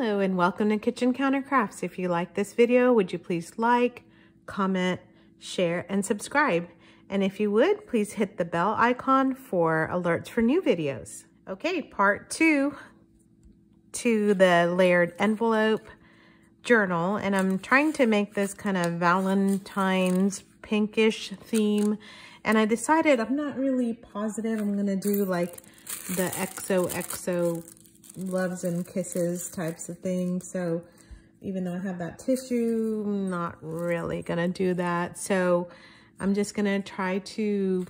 Hello and welcome to Kitchen Counter Crafts. If you like this video, would you please like, comment, share, and subscribe? And if you would, please hit the bell icon for alerts for new videos. Okay, part two to the layered envelope journal. And I'm trying to make this kind of Valentine's pinkish theme. And I decided I'm not really positive I'm gonna do like the XOXO loves and kisses types of things. So even though I have that tissue, I'm not really gonna do that. So I'm just gonna try to,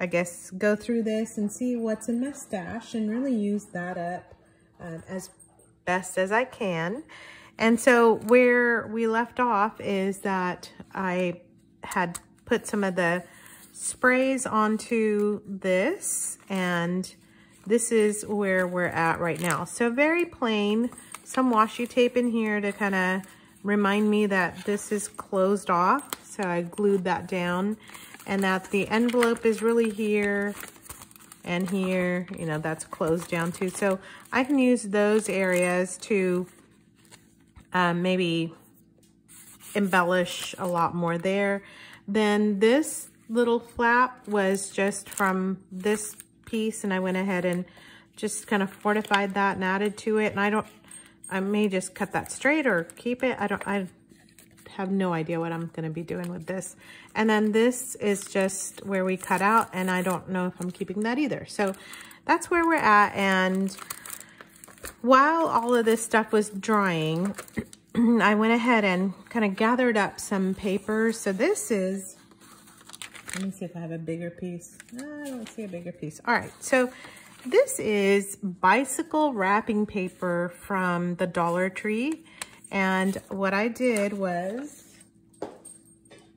I guess, go through this and see what's in my stash and really use that up um, as best as I can. And so where we left off is that I had put some of the sprays onto this and this is where we're at right now. So very plain, some washi tape in here to kind of remind me that this is closed off. So I glued that down and that the envelope is really here and here, you know, that's closed down too. So I can use those areas to um, maybe embellish a lot more there. Then this little flap was just from this piece and I went ahead and just kind of fortified that and added to it. And I don't, I may just cut that straight or keep it. I don't, I have no idea what I'm going to be doing with this. And then this is just where we cut out and I don't know if I'm keeping that either. So that's where we're at. And while all of this stuff was drying, I went ahead and kind of gathered up some papers. So this is let me see if I have a bigger piece. I don't see a bigger piece. All right, so this is bicycle wrapping paper from the Dollar Tree. And what I did was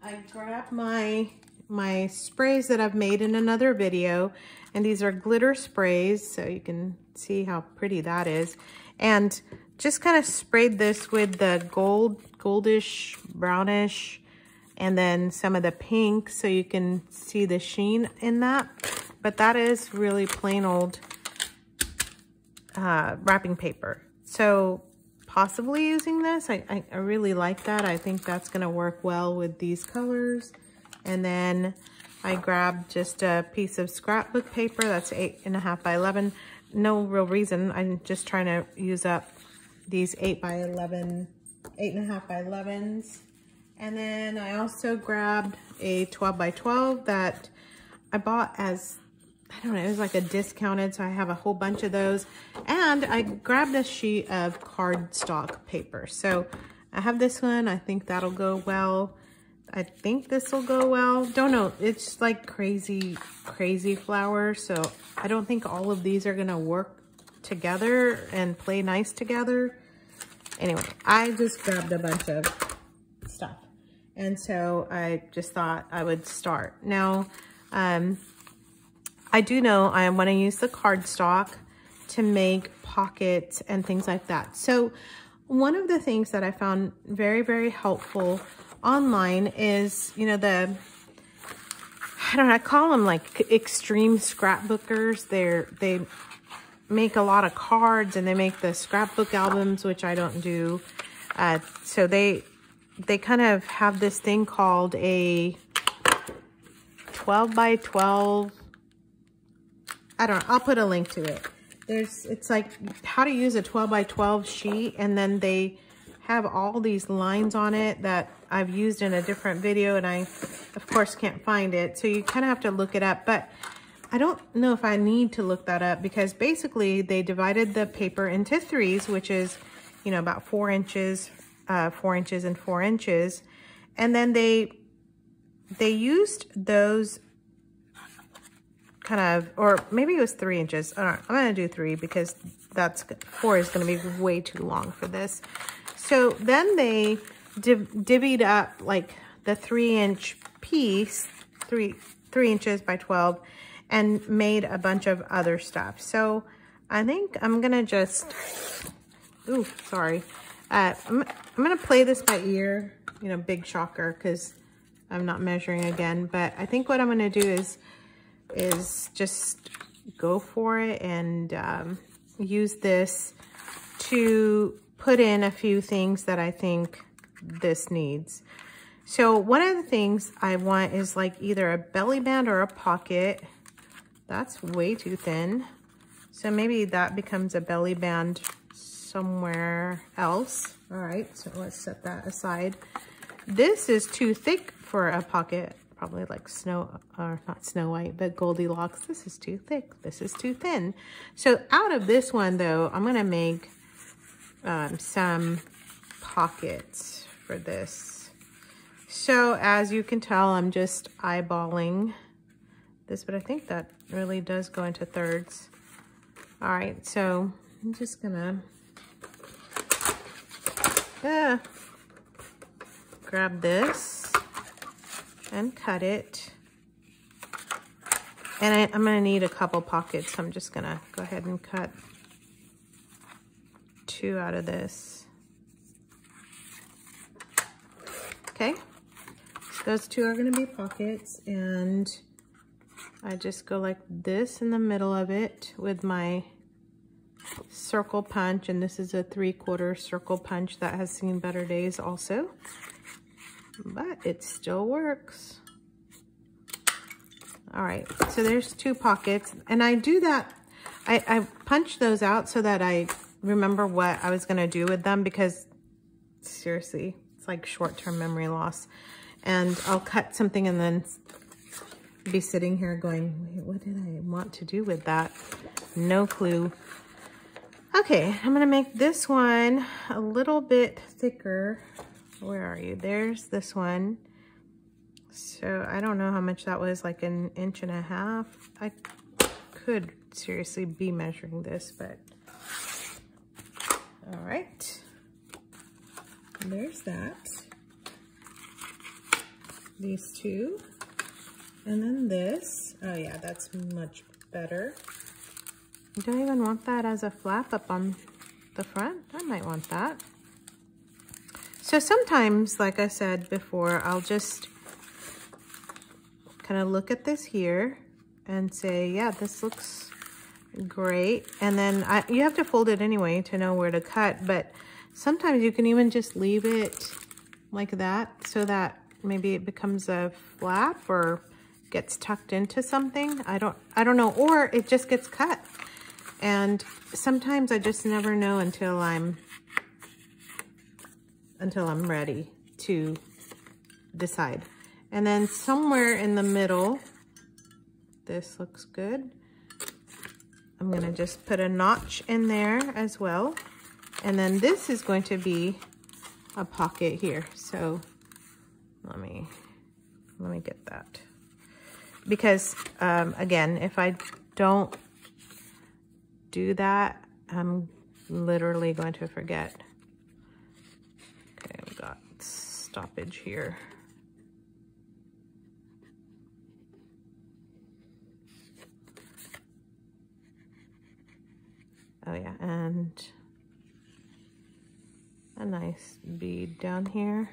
I grabbed my, my sprays that I've made in another video. And these are glitter sprays, so you can see how pretty that is. And just kind of sprayed this with the gold, goldish, brownish and then some of the pink so you can see the sheen in that. But that is really plain old uh, wrapping paper. So possibly using this, I, I, I really like that. I think that's gonna work well with these colors. And then I grabbed just a piece of scrapbook paper that's eight and a half by 11. No real reason, I'm just trying to use up these eight by 11, eight and a half by 11s and then I also grabbed a 12 by 12 that I bought as, I don't know, it was like a discounted, so I have a whole bunch of those. And I grabbed a sheet of cardstock paper. So I have this one. I think that'll go well. I think this will go well. Don't know. It's like crazy, crazy flower. So I don't think all of these are to work together and play nice together. Anyway, I just grabbed a bunch of. And so I just thought I would start. Now, um, I do know I want to use the cardstock to make pockets and things like that. So one of the things that I found very, very helpful online is, you know, the, I don't know, I call them like extreme scrapbookers. They're, they make a lot of cards and they make the scrapbook albums, which I don't do. Uh, so they, they kind of have this thing called a 12 by 12. I don't know. I'll put a link to it. There's, it's like how to use a 12 by 12 sheet. And then they have all these lines on it that I've used in a different video. And I, of course, can't find it. So you kind of have to look it up. But I don't know if I need to look that up because basically they divided the paper into threes, which is, you know, about four inches uh, four inches and four inches. And then they, they used those kind of, or maybe it was three inches. I I'm going to do three because that's, four is going to be way too long for this. So then they div divvied up like the three inch piece, three, three inches by 12 and made a bunch of other stuff. So I think I'm going to just, ooh, sorry. Uh, I'm, I'm going to play this by ear, you know, big shocker because I'm not measuring again. But I think what I'm going to do is, is just go for it and um, use this to put in a few things that I think this needs. So one of the things I want is like either a belly band or a pocket. That's way too thin. So maybe that becomes a belly band somewhere else. All right, so let's set that aside. This is too thick for a pocket, probably like Snow, or not Snow White, but Goldilocks. This is too thick, this is too thin. So out of this one though, I'm gonna make um, some pockets for this. So as you can tell, I'm just eyeballing this, but I think that really does go into thirds. All right, so I'm just gonna uh, grab this and cut it. And I, am gonna need a couple pockets. So I'm just gonna go ahead and cut two out of this. Okay, so those two are gonna be pockets and I just go like this in the middle of it with my circle punch and this is a three quarter circle punch that has seen better days also but it still works all right so there's two pockets and I do that I, I punch those out so that I remember what I was gonna do with them because seriously it's like short-term memory loss and I'll cut something and then be sitting here going, wait, what did I want to do with that? No clue. Okay, I'm gonna make this one a little bit thicker. Where are you? There's this one. So I don't know how much that was, like an inch and a half. I could seriously be measuring this, but all right. There's that. These two. And then this. Oh yeah, that's much better. I even want that as a flap up on the front? I might want that. So sometimes, like I said before, I'll just kind of look at this here and say, yeah, this looks great. And then I, you have to fold it anyway to know where to cut, but sometimes you can even just leave it like that so that maybe it becomes a flap or gets tucked into something. I don't, I don't know, or it just gets cut. And sometimes I just never know until I'm, until I'm ready to decide. And then somewhere in the middle, this looks good. I'm gonna just put a notch in there as well. And then this is going to be a pocket here. So let me, let me get that because um, again, if I don't do that, I'm literally going to forget. Okay, we got stoppage here. Oh yeah, and a nice bead down here.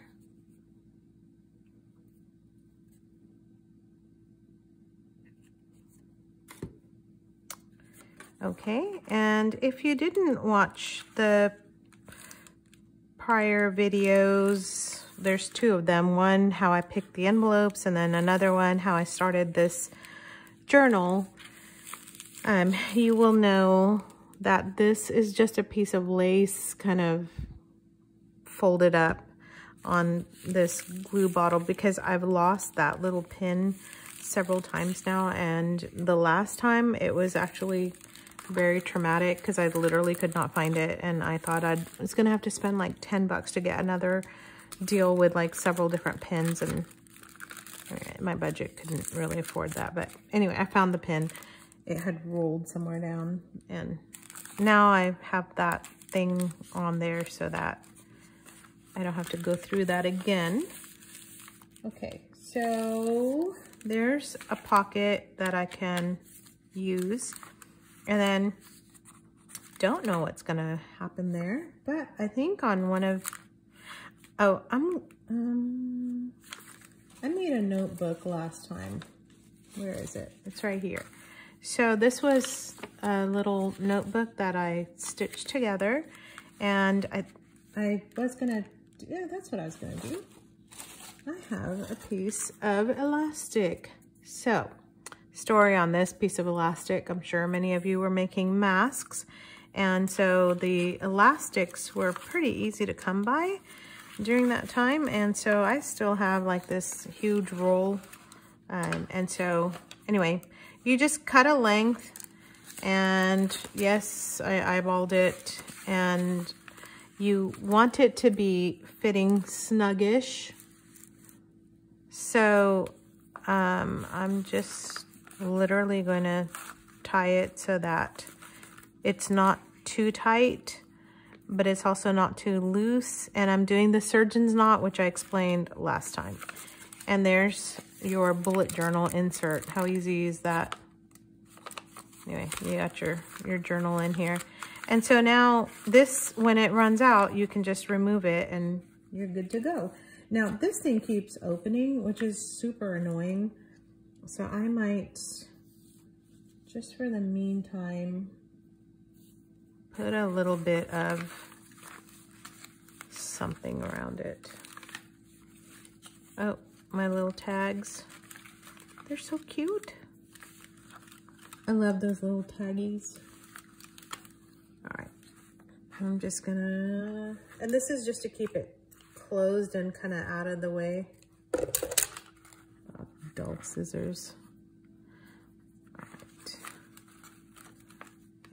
Okay, and if you didn't watch the prior videos, there's two of them. One, how I picked the envelopes, and then another one, how I started this journal. Um, you will know that this is just a piece of lace kind of folded up on this glue bottle because I've lost that little pin several times now and the last time it was actually very traumatic because I literally could not find it and I thought I was gonna have to spend like 10 bucks to get another deal with like several different pins and my budget couldn't really afford that but anyway I found the pin. It had rolled somewhere down and now I have that thing on there so that I don't have to go through that again. Okay so there's a pocket that I can use and then don't know what's gonna happen there, but I think on one of, oh, I'm, um, I made a notebook last time. Where is it? It's right here. So this was a little notebook that I stitched together And I, I was gonna, yeah, that's what I was gonna do. I have a piece of elastic. So, story on this piece of elastic, I'm sure many of you were making masks. And so the elastics were pretty easy to come by during that time. And so I still have like this huge roll. Um, and so anyway, you just cut a length and yes, I eyeballed it and you want it to be fitting snuggish. So um, I'm just literally going to tie it so that it's not too tight, but it's also not too loose. And I'm doing the surgeon's knot, which I explained last time. And there's your bullet journal insert. How easy is that? Anyway, you got your, your journal in here. And so now this, when it runs out, you can just remove it and you're good to go. Now this thing keeps opening, which is super annoying. So I might, just for the meantime, put a little bit of something around it. Oh, my little tags. They're so cute. I love those little taggies. All right, I'm just gonna, and this is just to keep it closed and kind of out of the way. Dull scissors. Right.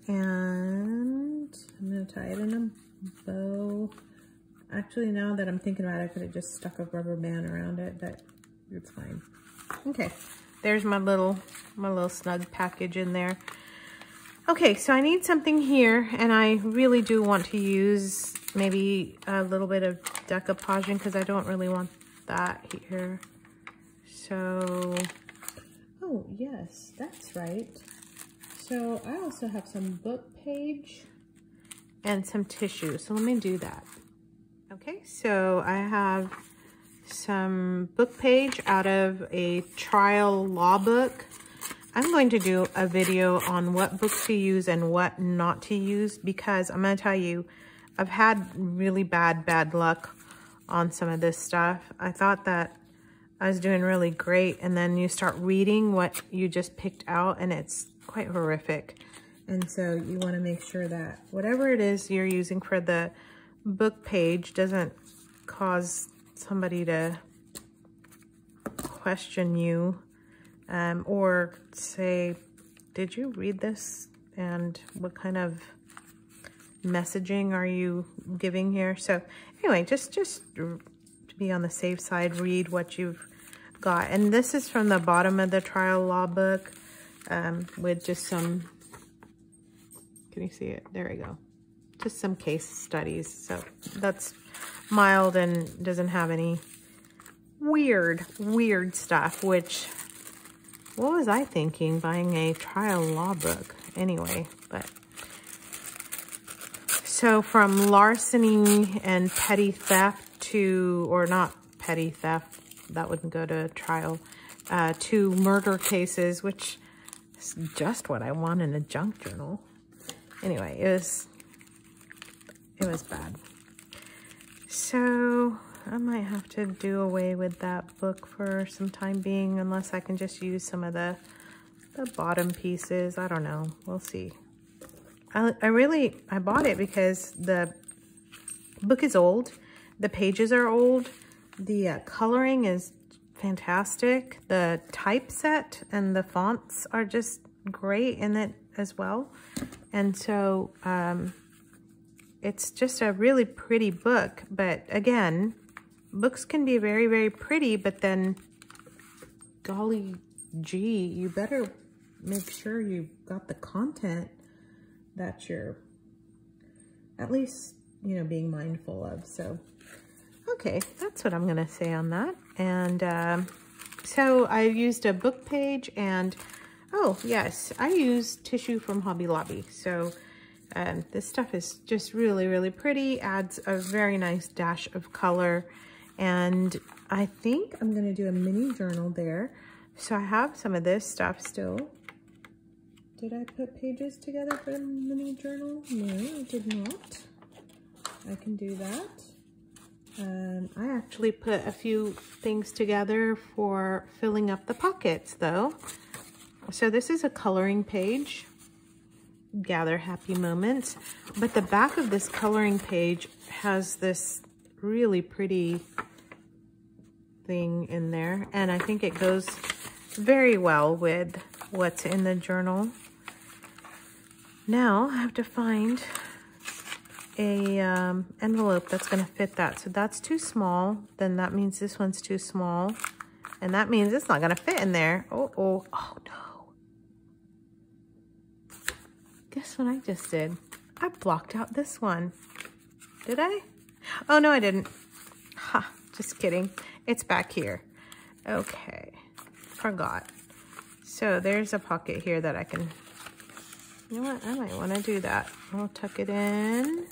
And I'm gonna tie it in a bow. Actually, now that I'm thinking about it, I could have just stuck a rubber band around it, but it's fine. Okay, there's my little, my little snug package in there. Okay, so I need something here, and I really do want to use maybe a little bit of decoupaging because I don't really want that here. So, oh yes, that's right. So I also have some book page and some tissue. So let me do that. Okay, so I have some book page out of a trial law book. I'm going to do a video on what books to use and what not to use because I'm going to tell you, I've had really bad, bad luck on some of this stuff. I thought that I was doing really great and then you start reading what you just picked out and it's quite horrific. And so you want to make sure that whatever it is you're using for the book page doesn't cause somebody to question you um, or say, did you read this? And what kind of messaging are you giving here? So anyway, just, just be on the safe side, read what you've got. And this is from the bottom of the trial law book um, with just some, can you see it? There we go. Just some case studies. So that's mild and doesn't have any weird, weird stuff, which, what was I thinking buying a trial law book anyway, but. So from larceny and petty theft to, or not petty theft, that wouldn't go to trial, uh, to murder cases, which is just what I want in a junk journal. Anyway, it was, it was bad. So I might have to do away with that book for some time being, unless I can just use some of the, the bottom pieces. I don't know. We'll see. I, I really, I bought it because the book is old. The pages are old. The uh, coloring is fantastic. The typeset and the fonts are just great in it as well. And so um, it's just a really pretty book. But again, books can be very, very pretty, but then golly gee, you better make sure you got the content that you're at least, you know, being mindful of. So, okay, that's what I'm going to say on that. And um, so I used a book page and, oh, yes, I use tissue from Hobby Lobby. So um, this stuff is just really, really pretty, adds a very nice dash of color. And I think I'm going to do a mini journal there. So I have some of this stuff still. Did I put pages together for the mini journal? No, I did not. I can do that. Um, I actually put a few things together for filling up the pockets though. So this is a coloring page, Gather Happy Moments. But the back of this coloring page has this really pretty thing in there. And I think it goes very well with what's in the journal. Now I have to find a um, envelope that's going to fit that. So that's too small. Then that means this one's too small. And that means it's not going to fit in there. Oh, oh, oh no. Guess what I just did? I blocked out this one. Did I? Oh, no, I didn't. Ha, just kidding. It's back here. Okay, forgot. So there's a pocket here that I can, you know what, I might want to do that. I'll tuck it in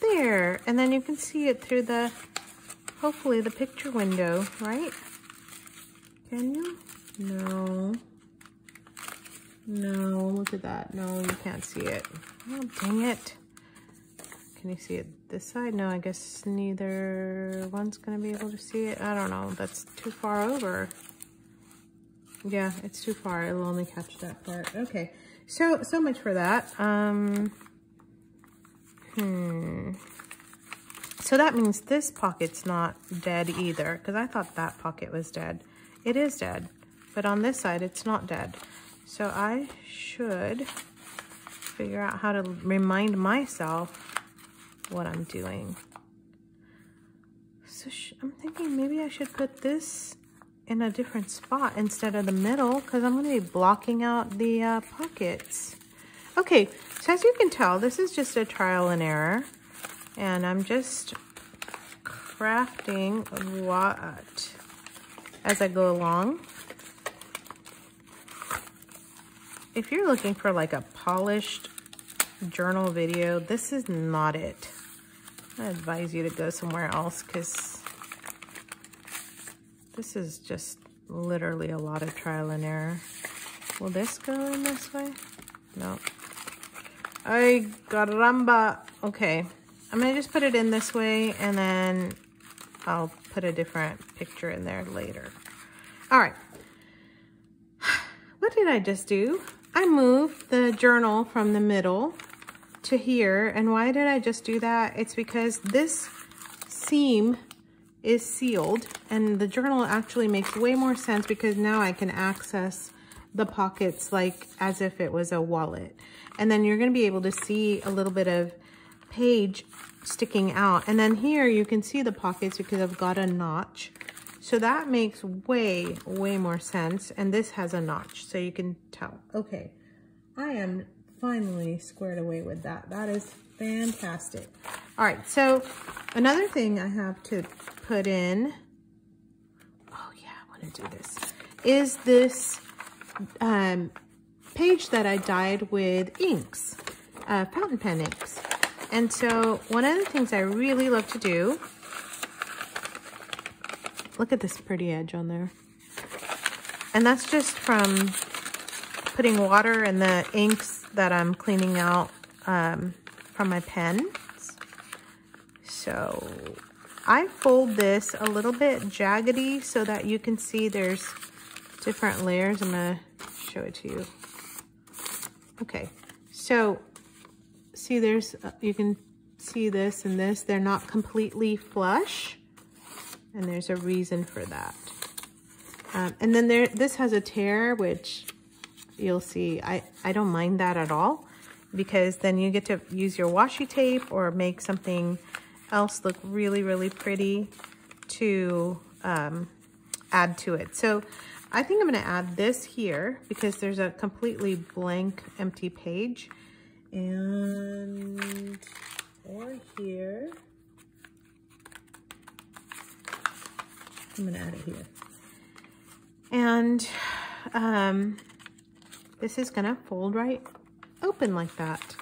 there. And then you can see it through the, hopefully the picture window, right? Can you? No. No, look at that. No, you can't see it. Oh, dang it. Can you see it this side? No, I guess neither one's going to be able to see it. I don't know. That's too far over. Yeah, it's too far. It'll only catch that part. Okay. So, so much for that. Um, Hmm. So that means this pocket's not dead either, because I thought that pocket was dead. It is dead, but on this side, it's not dead. So I should figure out how to remind myself what I'm doing. So I'm thinking maybe I should put this in a different spot instead of the middle because I'm going to be blocking out the uh, pockets. Okay, so as you can tell, this is just a trial and error. And I'm just crafting what as I go along. If you're looking for like a polished journal video, this is not it. I advise you to go somewhere else because this is just literally a lot of trial and error. Will this go in this way? No. Ay, caramba. Okay. I'm going to just put it in this way and then I'll put a different picture in there later. All right. What did I just do? I moved the journal from the middle to here. And why did I just do that? It's because this seam is sealed and the journal actually makes way more sense because now I can access the pockets like as if it was a wallet. And then you're gonna be able to see a little bit of page sticking out. And then here you can see the pockets because I've got a notch. So that makes way, way more sense. And this has a notch, so you can tell. Okay, I am finally squared away with that. That is fantastic. All right, so another thing I have to put in, oh yeah, I wanna do this, is this um, page that I dyed with inks, uh, fountain pen inks. And so one of the things I really love to do, look at this pretty edge on there. And that's just from putting water in the inks that I'm cleaning out um, from my pens. So I fold this a little bit jaggedy so that you can see there's different layers. I'm gonna show it to you. Okay, so see there's, uh, you can see this and this, they're not completely flush. And there's a reason for that. Um, and then there, this has a tear, which you'll see, I, I don't mind that at all because then you get to use your washi tape or make something else look really, really pretty to um, add to it. So I think I'm going to add this here because there's a completely blank empty page. And or here. I'm going to add it here. And um, this is going to fold right open like that.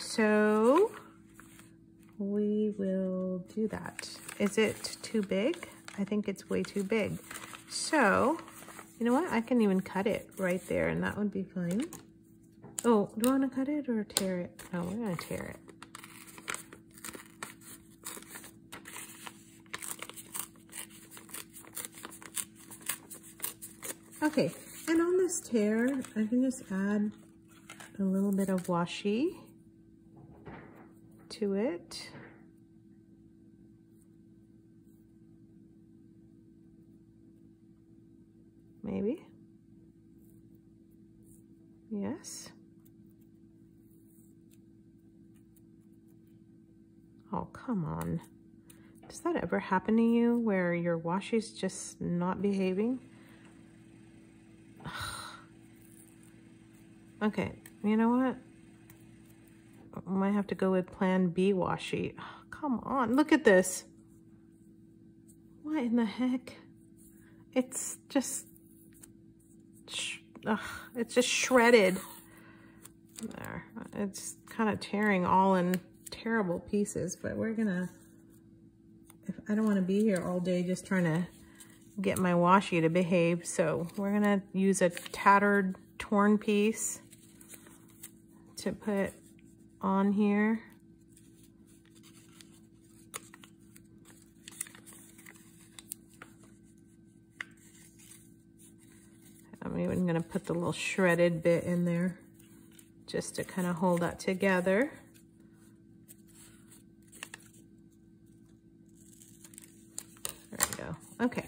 So we will do that. Is it too big? I think it's way too big. So you know what? I can even cut it right there and that would be fine. Oh, do I want to cut it or tear it? No, we're going to tear it. Okay, and on this tear, I can just add a little bit of washi to it. Maybe. Yes. Oh, come on. Does that ever happen to you where your washi's just not behaving? Okay, you know what? I might have to go with plan B washi. Come on, look at this. What in the heck? It's just, ugh, it's just shredded. There, it's kind of tearing all in terrible pieces, but we're gonna, if I don't wanna be here all day just trying to get my washi to behave, so we're gonna use a tattered, torn piece to put on here. I'm gonna put the little shredded bit in there just to kind of hold that together. There we go. Okay,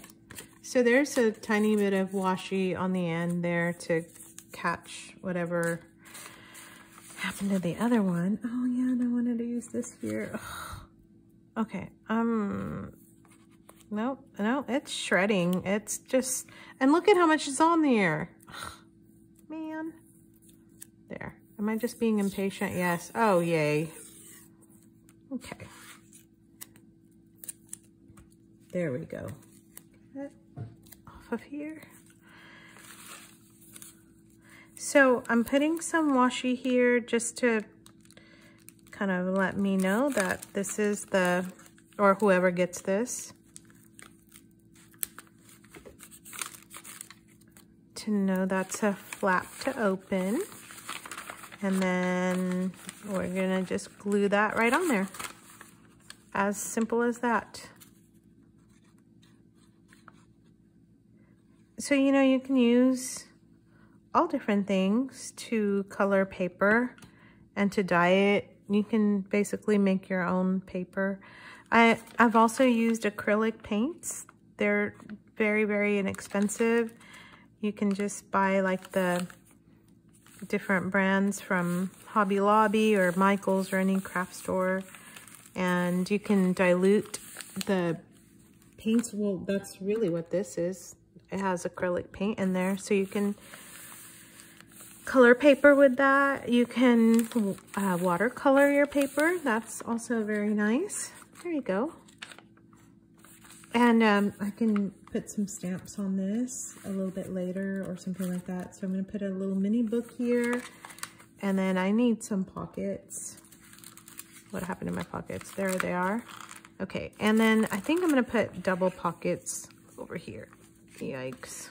so there's a tiny bit of washi on the end there to catch whatever happened to the other one? Oh yeah, and I wanted to use this here. Okay, um, nope, no, it's shredding. It's just, and look at how much is on there. Man, there. Am I just being impatient? Yes. Oh, yay. Okay. There we go. Get off of here. So I'm putting some washi here just to kind of let me know that this is the, or whoever gets this, to know that's a flap to open. And then we're gonna just glue that right on there. As simple as that. So, you know, you can use all different things to color paper and to dye it. You can basically make your own paper. I, I've also used acrylic paints. They're very, very inexpensive. You can just buy like the different brands from Hobby Lobby or Michael's or any craft store. And you can dilute the paints. Well, that's really what this is. It has acrylic paint in there. So you can color paper with that. You can uh, watercolor your paper. That's also very nice. There you go. And um, I can put some stamps on this a little bit later or something like that. So I'm going to put a little mini book here. And then I need some pockets. What happened to my pockets? There they are. Okay, and then I think I'm going to put double pockets over here. Yikes.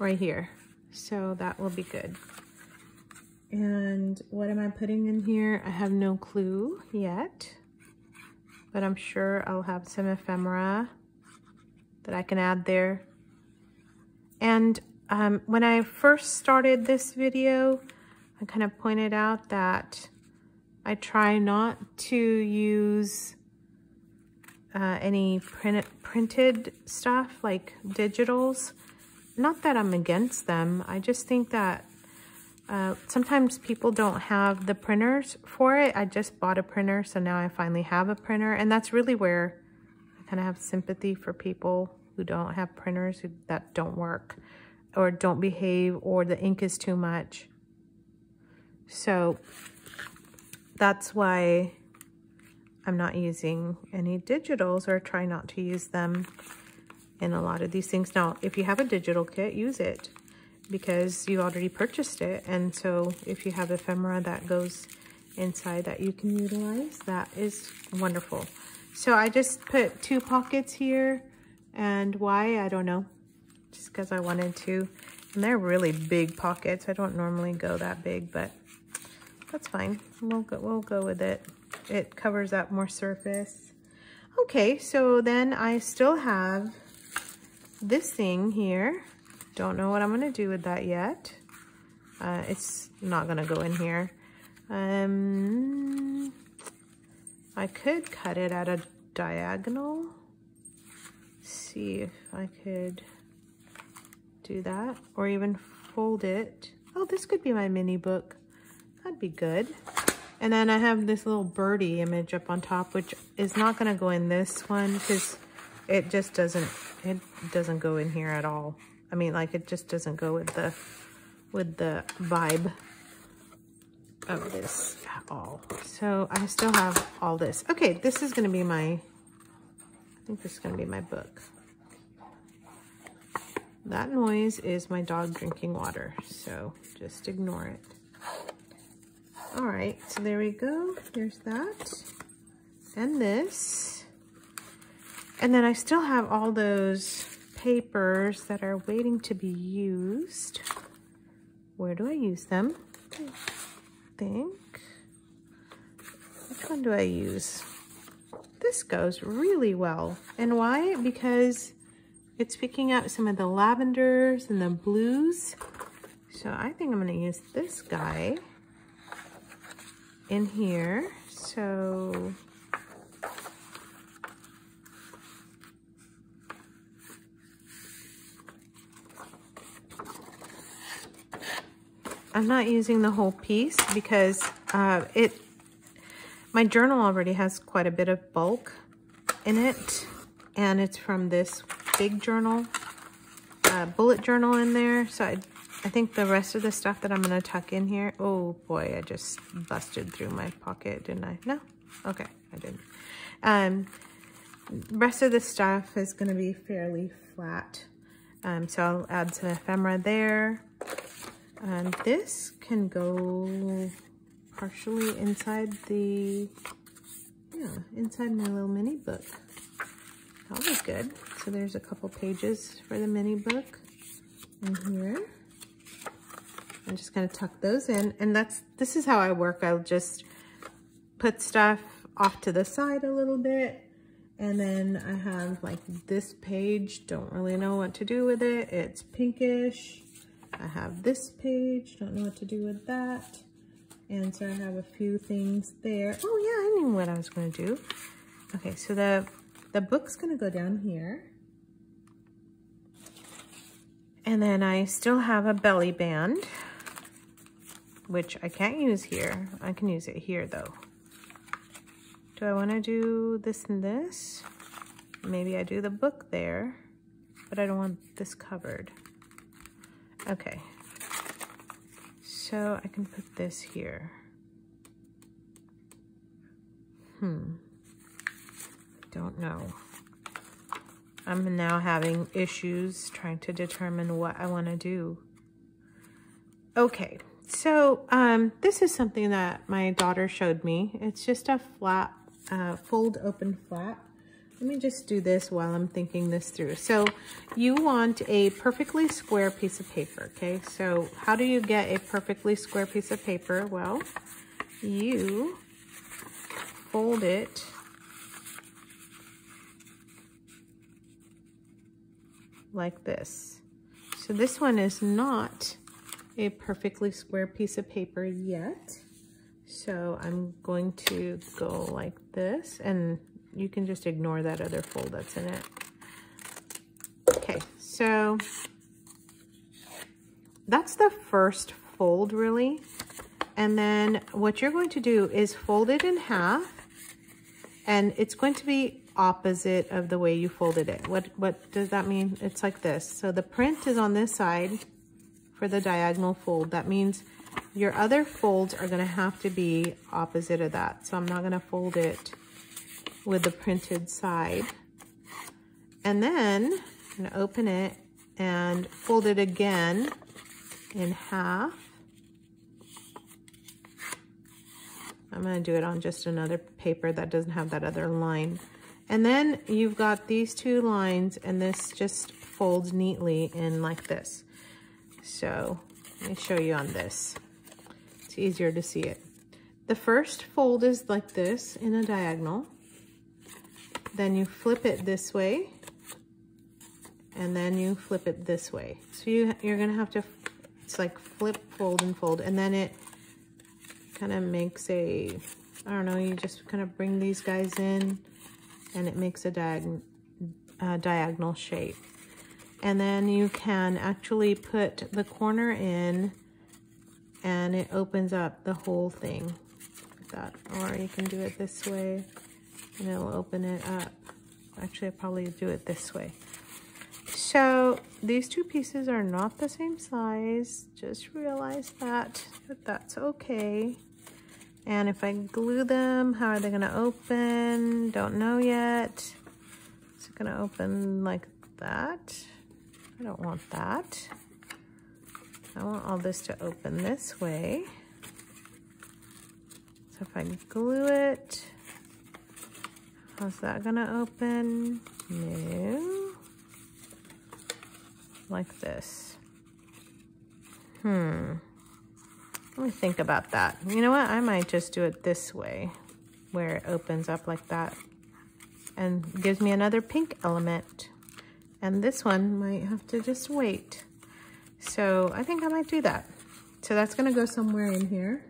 Right here. So that will be good. And what am I putting in here? I have no clue yet, but I'm sure I'll have some ephemera that I can add there. And um, when I first started this video, I kind of pointed out that I try not to use uh, any print printed stuff like digitals not that I'm against them. I just think that uh, sometimes people don't have the printers for it. I just bought a printer, so now I finally have a printer. And that's really where I kind of have sympathy for people who don't have printers who, that don't work or don't behave or the ink is too much. So that's why I'm not using any digitals or try not to use them in a lot of these things. Now, if you have a digital kit, use it because you already purchased it. And so if you have ephemera that goes inside that you can utilize, that is wonderful. So I just put two pockets here and why, I don't know, just because I wanted to. And they're really big pockets. I don't normally go that big, but that's fine. We'll go, we'll go with it. It covers up more surface. Okay, so then I still have this thing here, don't know what I'm gonna do with that yet. Uh, it's not gonna go in here. Um, I could cut it at a diagonal. See if I could do that or even fold it. Oh, this could be my mini book. That'd be good. And then I have this little birdie image up on top, which is not gonna go in this one because it just doesn't, it doesn't go in here at all. I mean, like it just doesn't go with the, with the vibe of this at all. So I still have all this. Okay, this is gonna be my, think this is gonna be my book. That noise is my dog drinking water, so just ignore it. All right, so there we go. There's that. And this. And then I still have all those papers that are waiting to be used. Where do I use them? I think. Which one do I use? This goes really well. And why? Because it's picking up some of the lavenders and the blues. So I think I'm gonna use this guy in here. So I'm not using the whole piece because uh, it my journal already has quite a bit of bulk in it and it's from this big journal, uh, bullet journal in there. So I I think the rest of the stuff that I'm going to tuck in here, oh boy, I just busted through my pocket, didn't I? No? Okay, I didn't. Um, rest of the stuff is going to be fairly flat. Um, so I'll add some ephemera there. And this can go partially inside the, yeah, inside my little mini book. That'll be good. So there's a couple pages for the mini book in here. I'm just gonna tuck those in. And that's this is how I work. I'll just put stuff off to the side a little bit. And then I have like this page, don't really know what to do with it. It's pinkish. I have this page, don't know what to do with that. And so I have a few things there. Oh yeah, I knew what I was gonna do. Okay, so the, the book's gonna go down here. And then I still have a belly band which I can't use here. I can use it here though. Do I want to do this and this? Maybe I do the book there, but I don't want this covered. Okay. So I can put this here. Hmm. Don't know. I'm now having issues trying to determine what I want to do. Okay, so um, this is something that my daughter showed me. It's just a flat, uh, fold open flat. Let me just do this while I'm thinking this through. So you want a perfectly square piece of paper, okay? So how do you get a perfectly square piece of paper? Well, you fold it like this. So this one is not a perfectly square piece of paper yet. So I'm going to go like this and you can just ignore that other fold that's in it. Okay, so that's the first fold really. And then what you're going to do is fold it in half and it's going to be opposite of the way you folded it. What, what does that mean? It's like this. So the print is on this side for the diagonal fold. That means your other folds are gonna have to be opposite of that. So I'm not gonna fold it with the printed side. And then I'm gonna open it and fold it again in half. I'm gonna do it on just another paper that doesn't have that other line. And then you've got these two lines and this just folds neatly in like this. So let me show you on this. It's easier to see it. The first fold is like this in a diagonal. Then you flip it this way and then you flip it this way. So you, you're gonna have to, it's like flip, fold, and fold, and then it kind of makes a, I don't know, you just kind of bring these guys in and it makes a diag diagonal shape. And then you can actually put the corner in and it opens up the whole thing that. Or you can do it this way and it'll open it up. Actually, I'll probably do it this way. So these two pieces are not the same size. Just realize that, but that's okay. And if I glue them, how are they gonna open? Don't know yet. Is it gonna open like that? I don't want that. I want all this to open this way. So if I glue it, how's that gonna open? No. Like this. Hmm. Let me think about that. You know what? I might just do it this way, where it opens up like that and gives me another pink element. And this one might have to just wait. So I think I might do that. So that's gonna go somewhere in here.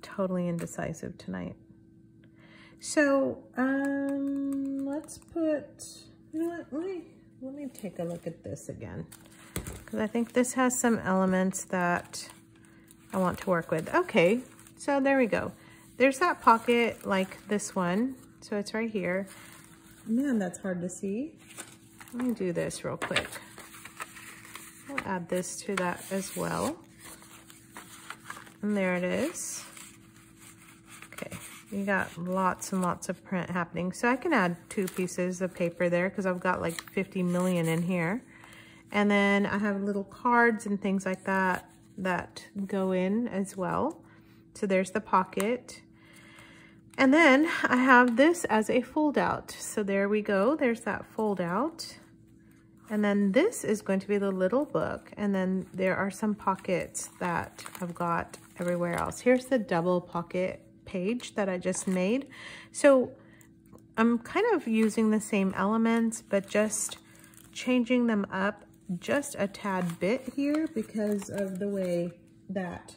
Totally indecisive tonight. So um, let's put, you know what, let me, let me take a look at this again. Because I think this has some elements that I want to work with. Okay, so there we go. There's that pocket like this one. So it's right here. Man, that's hard to see. Let me do this real quick. I'll add this to that as well. And there it is. You got lots and lots of print happening. So I can add two pieces of paper there because I've got like 50 million in here. And then I have little cards and things like that that go in as well. So there's the pocket. And then I have this as a fold out. So there we go. There's that fold out. And then this is going to be the little book. And then there are some pockets that I've got everywhere else. Here's the double pocket page that I just made. So I'm kind of using the same elements, but just changing them up just a tad bit here because of the way that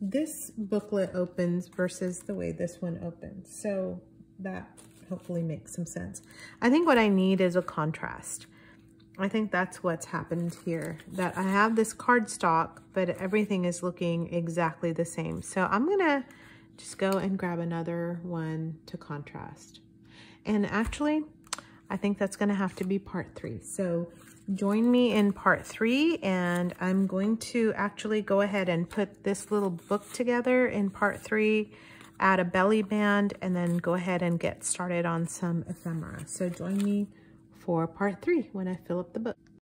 this booklet opens versus the way this one opens. So that hopefully makes some sense. I think what I need is a contrast. I think that's what's happened here, that I have this cardstock, but everything is looking exactly the same. So I'm gonna just go and grab another one to contrast. And actually, I think that's gonna have to be part three. So join me in part three and I'm going to actually go ahead and put this little book together in part three, add a belly band, and then go ahead and get started on some ephemera. So join me for part three when I fill up the book.